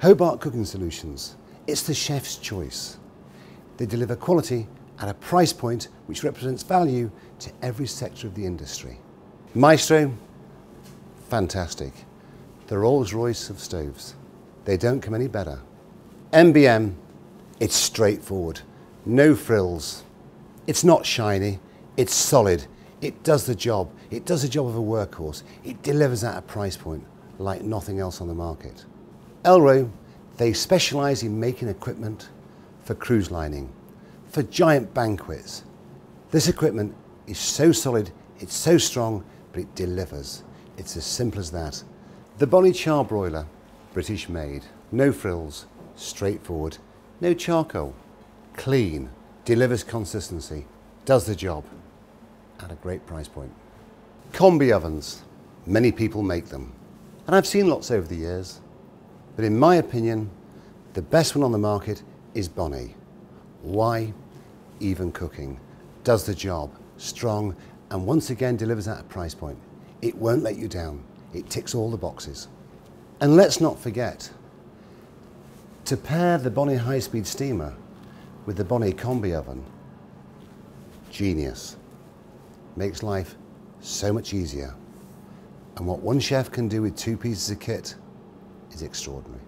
Hobart Cooking Solutions. It's the chef's choice. They deliver quality at a price point which represents value to every sector of the industry. Maestro, fantastic. The Rolls Royce of stoves. They don't come any better. MBM, it's straightforward. No frills. It's not shiny. It's solid. It does the job. It does the job of a workhorse. It delivers at a price point like nothing else on the market. Elro, they specialise in making equipment for cruise lining, for giant banquets. This equipment is so solid, it's so strong, but it delivers. It's as simple as that. The Bonnet Charbroiler, British made, no frills, straightforward, no charcoal, clean, delivers consistency, does the job at a great price point. Combi ovens, many people make them. And I've seen lots over the years, but in my opinion, the best one on the market is Bonnet. Why? Even cooking. Does the job, strong, and once again delivers at a price point. It won't let you down. It ticks all the boxes. And let's not forget, to pair the Bonnet high-speed steamer with the Bonnet combi oven, genius. Makes life so much easier. And what one chef can do with two pieces of kit is extraordinary.